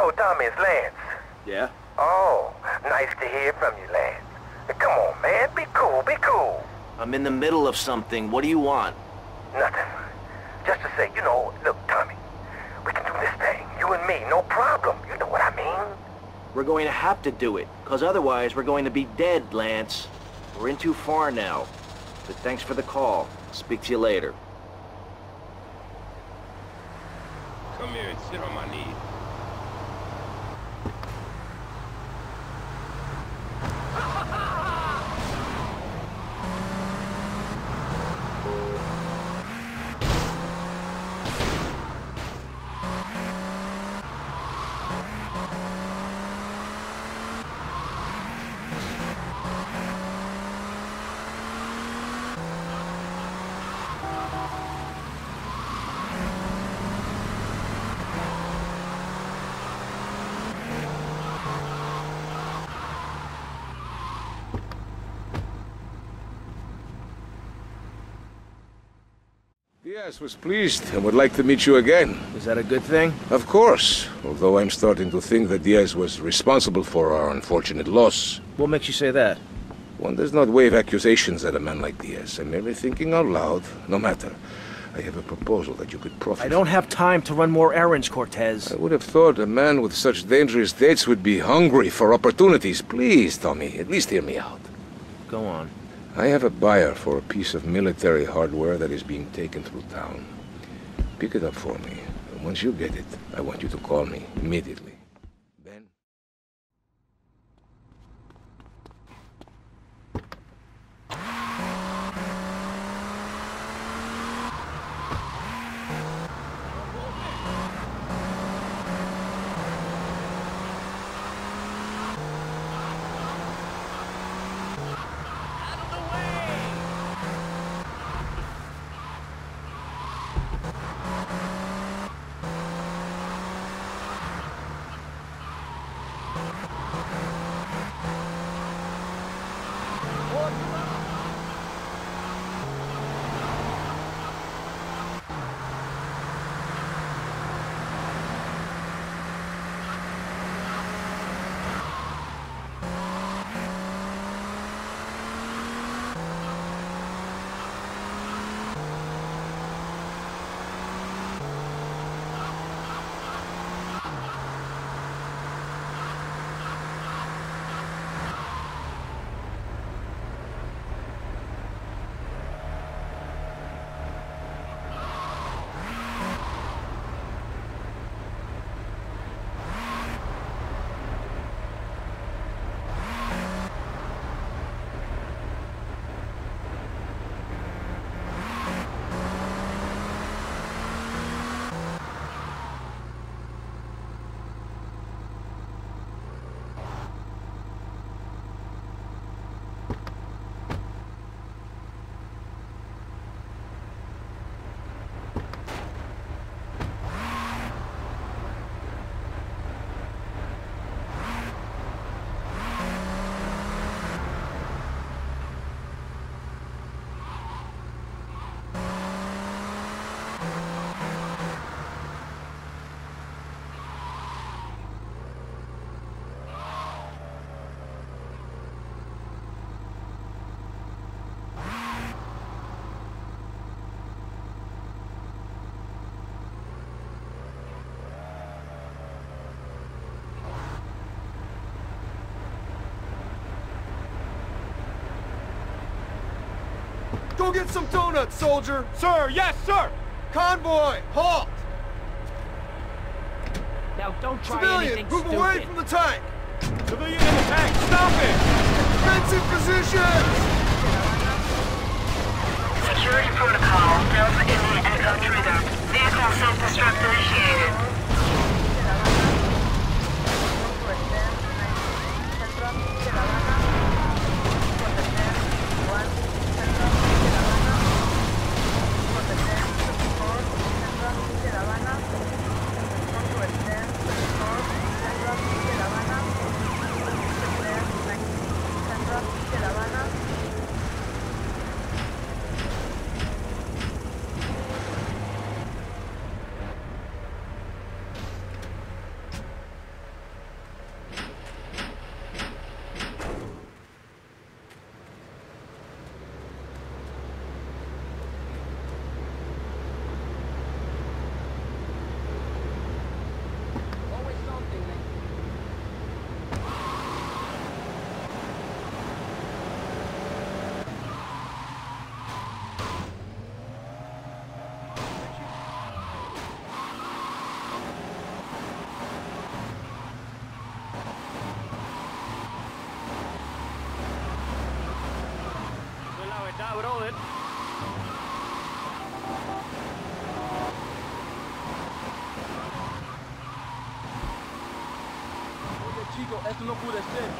Yo, Tommy, it's Lance. Yeah? Oh, nice to hear from you, Lance. Come on, man. Be cool, be cool. I'm in the middle of something. What do you want? Nothing. Just to say, you know, look, Tommy, we can do this thing. You and me, no problem. You know what I mean? We're going to have to do it, because otherwise we're going to be dead, Lance. We're in too far now. But thanks for the call. Speak to you later. Come here and sit on my Diaz was pleased and would like to meet you again. Is that a good thing? Of course, although I'm starting to think that Diaz was responsible for our unfortunate loss. What makes you say that? One does not wave accusations at a man like Diaz. I'm merely thinking out loud. No matter. I have a proposal that you could profit I don't have time to run more errands, Cortez. I would have thought a man with such dangerous dates would be hungry for opportunities. Please, Tommy, at least hear me out. Go on. I have a buyer for a piece of military hardware that is being taken through town. Pick it up for me. And once you get it, I want you to call me immediately. Go get some donuts, soldier! Sir, yes, sir! Convoy, halt! Now don't try Civilian, anything move stupid. away from the tank! Civilian in the tank, stop it! Defensive positions! Security protocol, Delta India Echo triggered. Vehicle self-destruct initiated. essa loucura é sempre.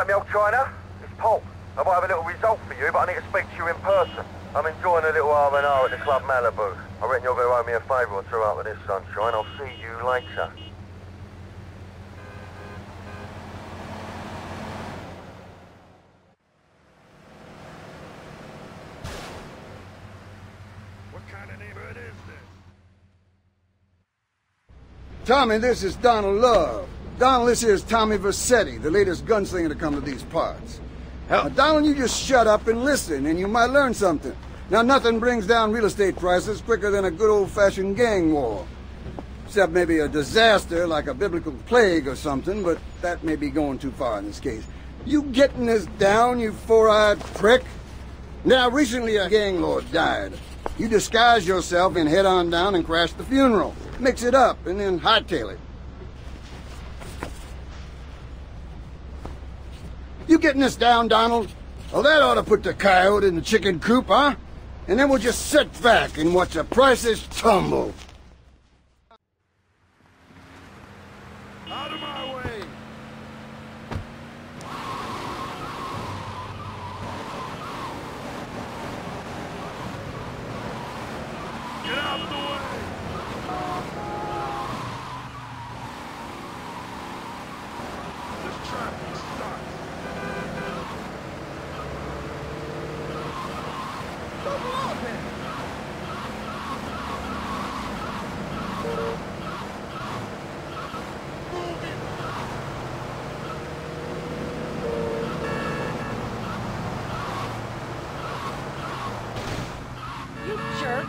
Right, Mel China, it's Paul. I might have a little result for you, but I need to speak to you in person. I'm enjoying a little R&R at the Club Malibu. I reckon you're going to owe me a favour or two out of this sunshine. I'll see you later. What kind of neighborhood is this? Tommy, this is Donald Love. Donald, this here is Tommy Vercetti, the latest gunslinger to come to these parts. Now, Donald, you just shut up and listen, and you might learn something. Now, nothing brings down real estate prices quicker than a good old-fashioned gang war. Except maybe a disaster like a biblical plague or something, but that may be going too far in this case. You getting this down, you four-eyed prick? Now, recently a gang lord died. You disguise yourself and head on down and crash the funeral. Mix it up and then hightail it. You getting this down, Donald? Well, that ought to put the coyote in the chicken coop, huh? And then we'll just sit back and watch the prices tumble.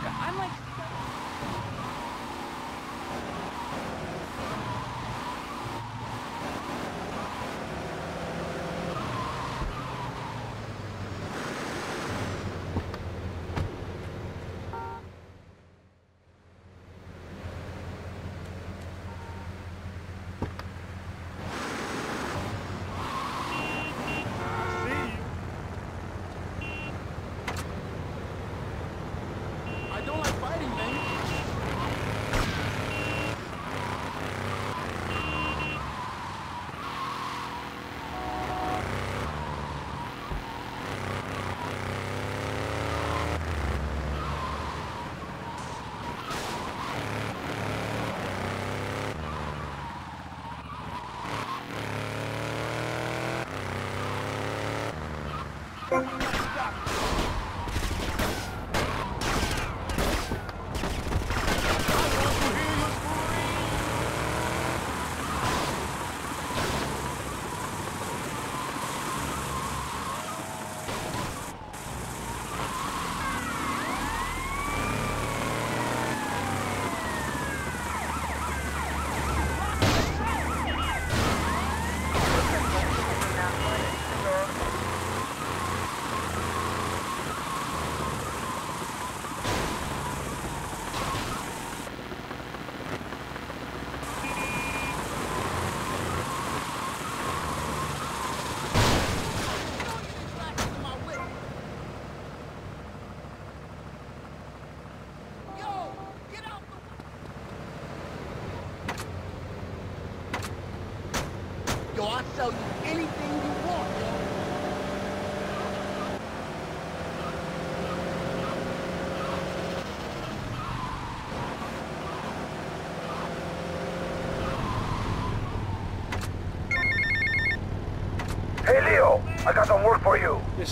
Jerk. I'm like. I see you. I don't like fighting, man. Yo,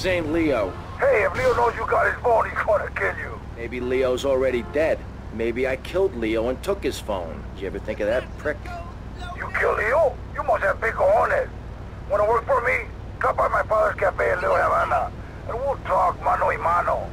ain't Leo. Hey, if Leo knows you got his phone, he's gonna kill you. Maybe Leo's already dead. Maybe I killed Leo and took his phone. Did you ever think of that, prick? You kill Leo? You must have big cojones. Wanna work for me? Come by my father's cafe in Little Havana, and we'll talk mano y mano.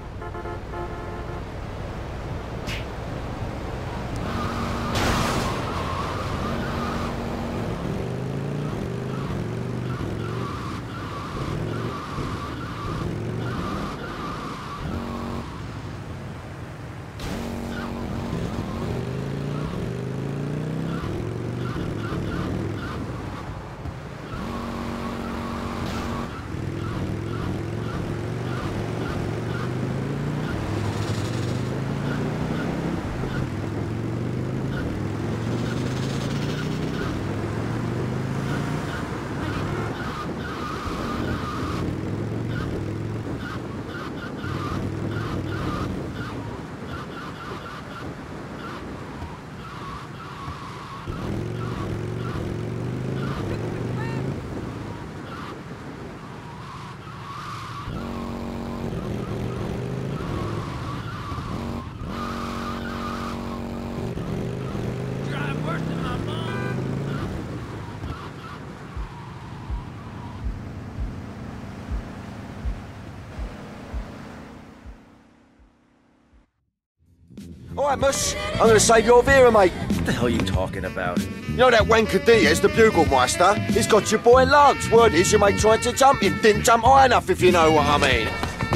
All right, Mus. I'm gonna save your Vera, mate. What the hell are you talking about? You know that wanker Diaz, the bugle meister? He's got your boy Lugs. Word is your mate tried to jump him. Didn't jump high enough, if you know what I mean.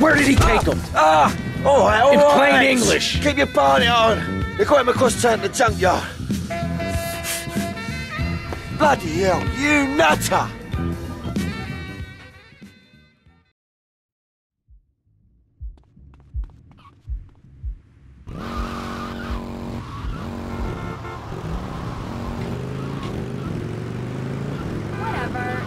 Where did he take him? Ah! All right, all In right, plain lads. English. Keep your party on. They got him across town to the junkyard. Bloody hell, you nutter! Whatever.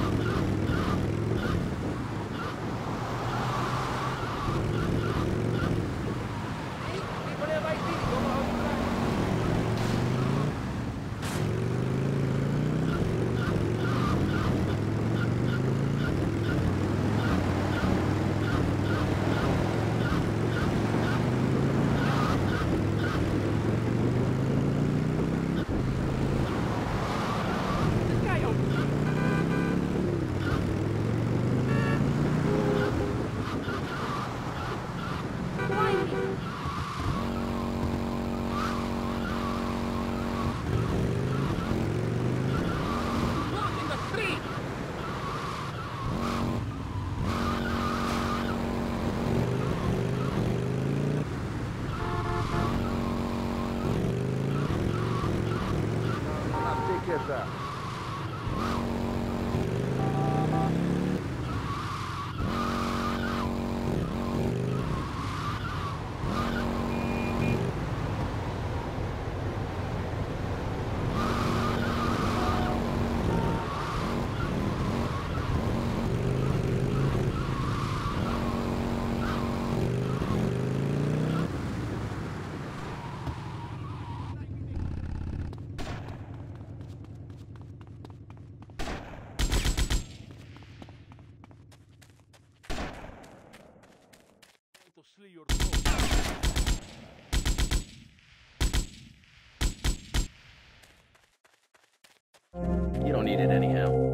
Look in the street. You don't need it anyhow.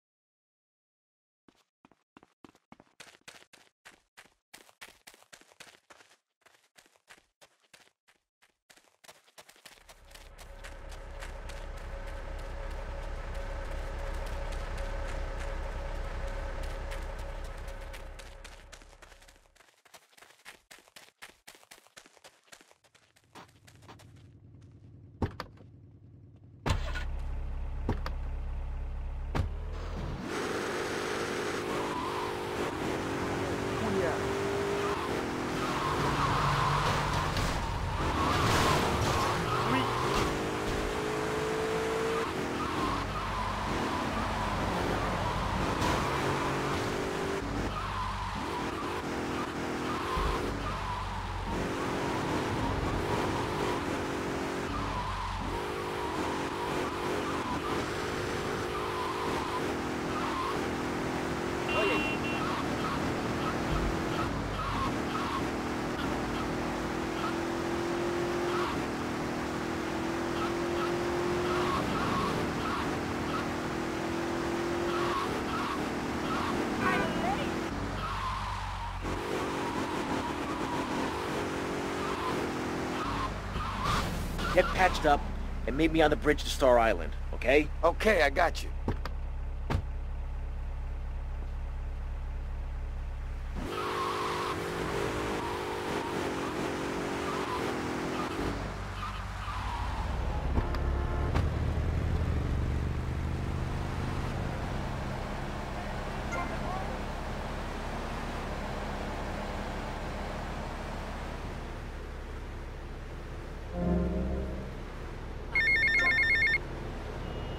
Get patched up, and meet me on the bridge to Star Island, okay? Okay, I got you.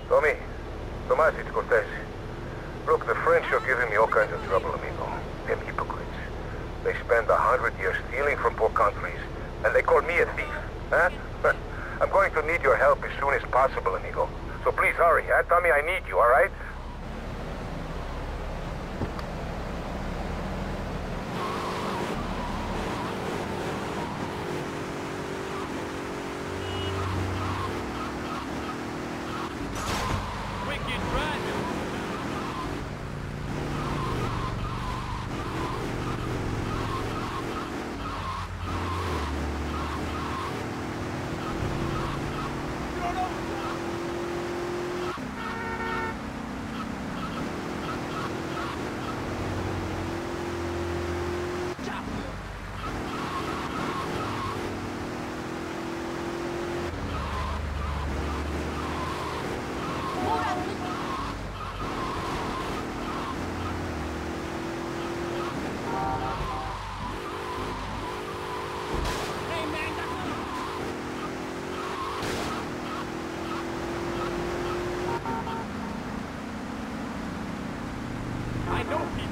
Tommy, It's Cortez. Look, the French are giving me all kinds of trouble, amigo. Them hypocrites. They spend a hundred years stealing from poor countries, and they call me a thief, huh? I'm going to need your help as soon as possible, amigo. So please hurry, huh? Tommy, I need you, all right? Wicked driving. Hey, man, that's I know people.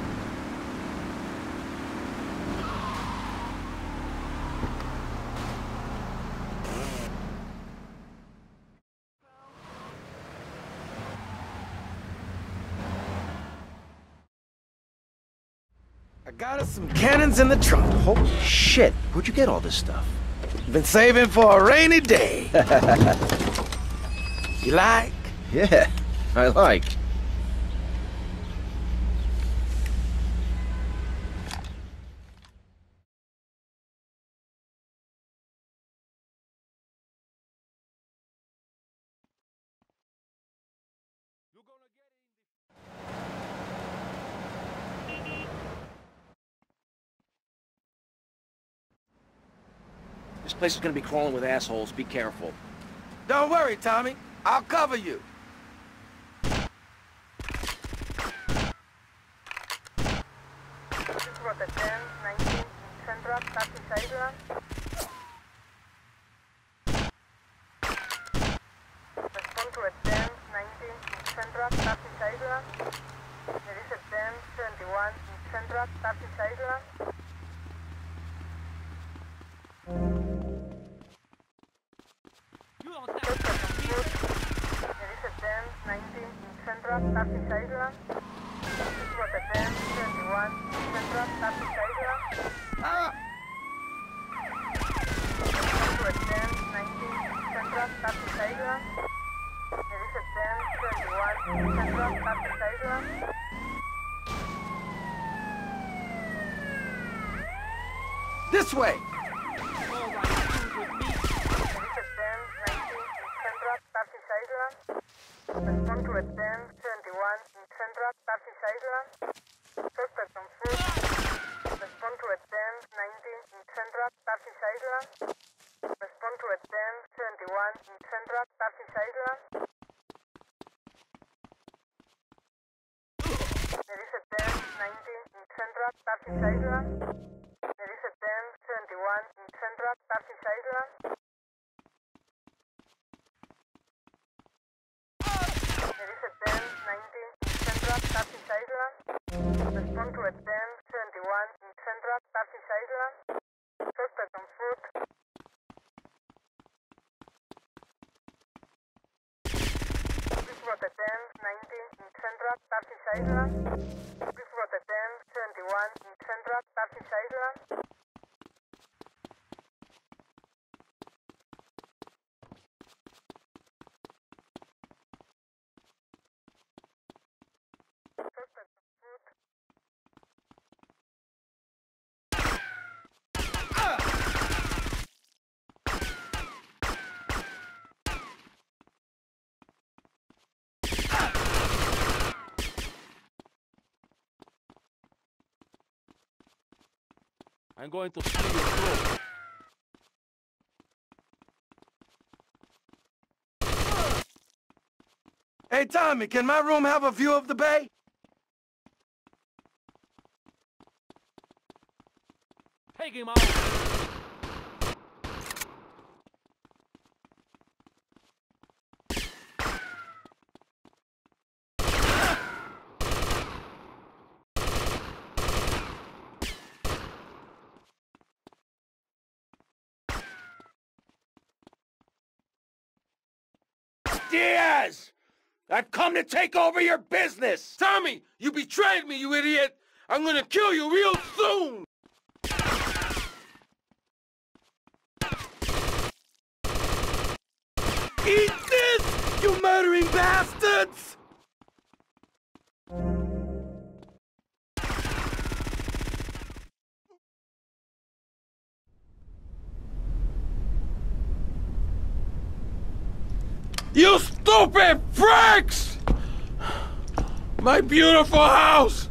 I got us some cannons in the trunk. Holy shit, where'd you get all this stuff? Been saving for a rainy day. you like? Yeah, I like. This place is gonna be crawling with assholes. Be careful. Don't worry, Tommy. I'll cover you. Rotterdam, 19, Central, Starfish Island. Respond to a 10, 19, Central, Starfish Island. There is a 10, 71, Central, Starfish Island. You don't There have is a 10, 19, Central, Starfish Island. Rotterdam, 21, Central, Starfish Island. Ah! Respond to a 10, 19, Central, Starfish Island. There is a 10, 21, Central, Starfish Island. This way! all right shoes with me. There is a 10, 19, Central, Starfish Island. Respond to a 10, 71, Central, Starfish Island. Suspect on foot. Respond to a 10, 19, Central, Starfish Island. Respond to a 10, 71, Central, Starfish Island. There is a 10, 19, Central, Starfish Island. There is a 10, 71, Central, Starfish Island. There is a 10, 19, Central, Starfish Island. Respond to a 10, 71, Central, Starfish Island. Suspect on foot. Please wrote a 10, 19, Central, Starfish Island. Please wrote a 10, 71, Central, Starfish Island. I'm going to slit your throat. Hey, Tommy, can my room have a view of the bay? Take him out. Diaz! I've come to take over your business! Tommy, you betrayed me, you idiot! I'm gonna kill you real soon! Eat this, you murdering bastards! You stupid pricks! My beautiful house!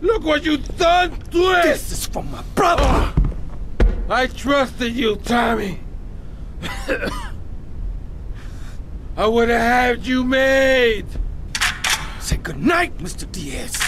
Look what you've done to it! This is from my brother! Oh, I trusted you, Tommy. I would have had you made. Say goodnight, Mr. Diaz.